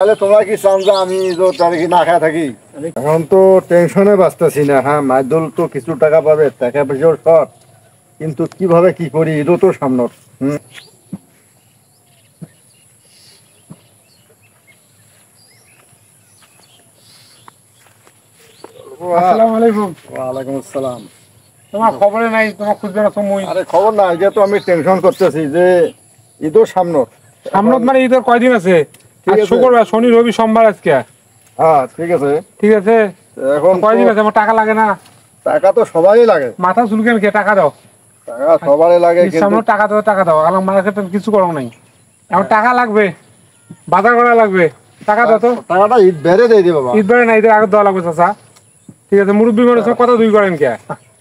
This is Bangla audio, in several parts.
তাহলে তোমরা কি চান যে আমি তো তারিখে না খায় থাকি? এখন তো টেনশনে বাঁচতেছি না হ্যাঁ? মাইদুল তো কিছু টাকা পাবে টাকা পয়সার শর্ট কিন্তু কীভাবে কি করি তো সামনে হুম? আসসালামু আলাইকুম। ওয়ালাইকুম আসসালাম। তোমার খবরে নাই তোমার খুঁজবে না তুমি আরে খবর না আমি টেনশন করতেছি যে ঈদও সামনে সামনত মানে ঈদের কয়দিন আছে। শুক্রবার শনি রবি সোমবার আজকে। হ্যাঁ ঠিক আছে। ঠিক আছে? এখন কয়দিন আছে? আমার টাকা লাগে না। টাকা তো সবাই লাগে। মাথা চুলকেন কে টাকা দাও? টাকা সবারই লাগে কিন্তু টাকা দাও টাকা দাও। আলাম মার্কেটে কিছু করো নাই। এখন টাকা লাগবে। বাজার করা লাগবে। টাকা দাও তো। টাকাটা ঈদ বেড়ে দিয়ে বাবা। ঈদ বেড়ে না ঈদের আগে দেওয়া লাগবে চাচা। ঠিক আছে মুরব্বী মানুষ কথা দুই করেন কে?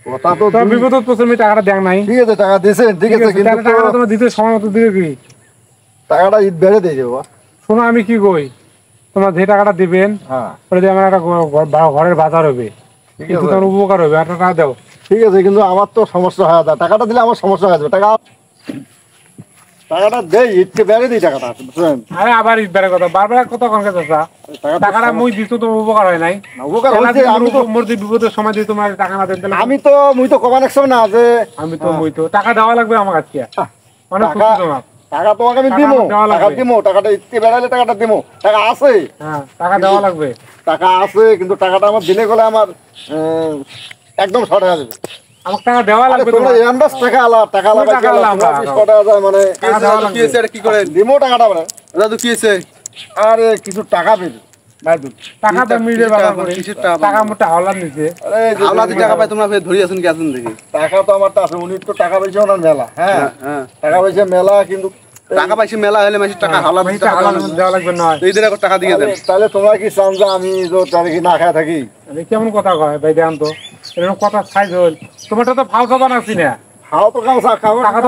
কথা তো বিপদ টাকাটা দেখ নাই। ঠিক আছে টাকা দিয়েছে ঠিক ঠিক আছে আছে কিন্তু টাকাটা তোমার দিতে সময় মতো দিবে কি? টাকাটা ঈদ বেড়ে দিয়ে দেবো শোনো আমি কি কই? তোমার যে টাকাটা দিবেন হ্যাঁ। ওটা দিয়ে আমার একটা ঘরের বাজার হবে। কিন্তু তোমার উপকার হবে একটা টাকা দাও। ঠিক আছে কিন্তু আমার তো সমস্যা হয়ে টাকাটা দিলে আমার সমস্যা হয়ে যাবে। টাকা টাকাটা দেই ঈদকে বেড়ে দিই টাকাটা বুঝলেন? আরে আবার বেড়ে কথা। বারবার কথা টাকাটা মুই তোমার উপকার হয় নাই। উপকার আমি তো মোর বিপদের সময় তোমার টাকা না দেন তাহলে আমি তো মুই তো কমান না যে আমি তো মুই তো টাকা দেওয়া লাগবে আমার কাছে। টাকা- তোমার। টাকা তোমাকে আমি টাকা দিব আমার টাকা লাগবে। দিব টাকাটা ইচ্ছে বেড়ালে টাকাটা দিব টাকা আছে। হ্যাঁ টাকা দেওয়া লাগবে। টাকা আছে কিন্তু টাকাটা আমার দিলে গেলে আমার আহ, একদম শর্ট হয়ে যাবে। আমার টাকা দেওয়া লাগবে তোমরা টাকা আলা টাকা আলা টাকা আলা আলা তোমরা আমরা। কি শর্ট হয়ে যায় মানে। কি হয়েছে? কি করে? দিমো টাকাটা মানে দাদু কি হয়েছে? আরে কিছু টাকা পেলি টাকা বাবা মোটা নিতে পাই তোমরা ধরি আছেন কি আছেন দেখি। টাকা তো আমার তো আছে উনি তো টাকা পয়সা ওনার মেলা হ্যাঁ? হ্যাঁ টাকা পয়সা মেলা কিন্তু টাকা পাইছি মেলা হলে মাসে টাকা হাওলা আমি দিতে টাকা টাকা হলাম দেওয়া লাগবে নয় এইদের এখন টাকা দিয়ে দেন। তাহলে- তাহলে তোমরা কি চান যে আমি না খায় থাকি? কেমন কথা কয়? ভাই দেন তো। এরকম কথা খাইছ তোমারটা তো ফালসা বানাচ্ছি না। খাও তো খাও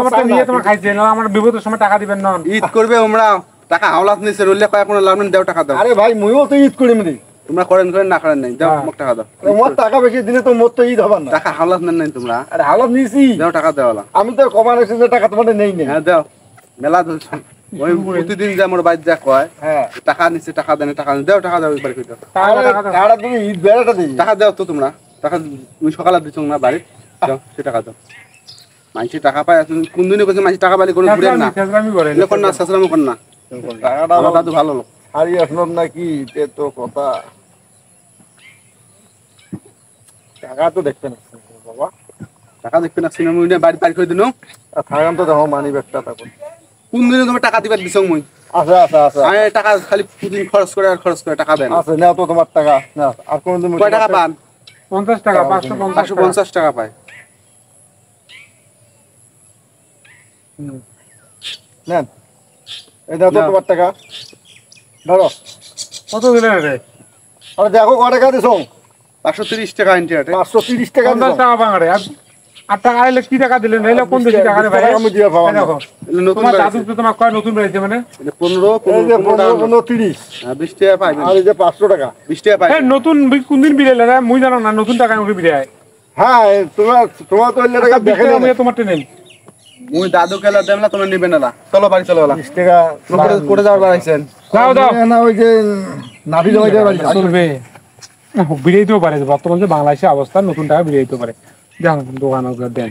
টাকা নিয়ে তোমার খাইছে না আমার বিপদের সময় টাকা দিবেন না। ঈদ করবে তোমরা টাকা হাওলাত নিছে রইলে কয় কোনো লাভ নেই দেও টাকা দাও। আরে ভাই মুইও তো ঈদ করি মিলি তোমরা করেন করেন না করেন নাই দাও হ্যাঁ। মোক টাকা দাও। মোর টাকা বেশি দিলে তো মোর তো ঈদ হবার না। টাকা হাওলাত নেন নাই তোমরা। আরে হালত নিয়েছি দাও টাকা দেওয়ালা আমি তো কমান এসে যে টাকা তোমাদের নেই নেই হ্যাঁ দাও। মেলা ধরছো ওই প্রতিদিন যে আমার বাইর যা কয় হ্যাঁ। টাকা নিছে টাকা দেন টাকা দেও টাকা দাও একবার কই দাও টাকা আরে টাকা দাও। তুমি ঈদ বেড়াটা দিই। টাকা দাও তো তোমরা। টাকা তুমি সকালে দিচ্ছ না বাড়ি দাও সে টাকা দাও। মাইসে টাকা পায় কোন দিনে কইছে মাইসে টাকা পাইলে কোনো ঘুরেন না। কর না শাসলাম কর না। টাকাটা ভালো লোক। নাকি? এ তো কথা। টাকা তো দেখতে না বাবা। টাকা দেখবে না সিনেমা মুই বাড়ি বাড়ি করে দিন আর থাকান তো দেখো মানি ব্যাগটা থাকুন কোন দিনে তোমার টাকা দিবার দিছ মুই? আছে আছে আছে। আমি টাকা খালি প্রতিদিন খরচ করে আর খরচ করে টাকা দেন। আছে নাও তো তোমার টাকা না আর কোনদিন কয় টাকা পান? পঞ্চাশ টাকা পাঁচশো পঞ্চাশ পাঁচশো টাকা। পঞ্চাশ টাকা পায়। নেন। এই তো তোমার টাকা। ধরো। কত দিলেন রে? আরে দেখো ক টাকা দিছো? পাঁচশো তিরিশ টাকা আনটি আটে পাঁচশো তিরিশ টাকা টাকা বাঙারে আর টাকা আইলে কি টাকা দিলেন এলে কোন দেশি টাকা রে ভাই। আমি দিয়ে পাবো দেখো, তোমার দাদু তো তোমার কয় নতুন মানে? টাকা হ্যাঁ, বিশ টাকা পাইবেন আর এই যে পাঁচশো টাকা। বিশ টাকা এই পাইবেন নতুন বি- কোন দিন বিড়াইলে রে মুই জানো না নতুন টাকা আমাকে বিড়ায় হ্যাঁ তোমার তোমার তো এলে টাকা দেখে আমি তোমার টেনেন মুই দাদু কেলা দেন না তোমরা নিবে না চলো বাড়ি চলো টাকা করে যাওয়ার বাড়াইছেন দাও দাও না ওই যে নাভি জমা দেওয়ার বাড়ি। চলবে। বিড়াইতেও পারে বর্তমান যে বাংলাদেশের অবস্থা নতুন টাকা বিড়াইতে পারে। যান দোকান দেন।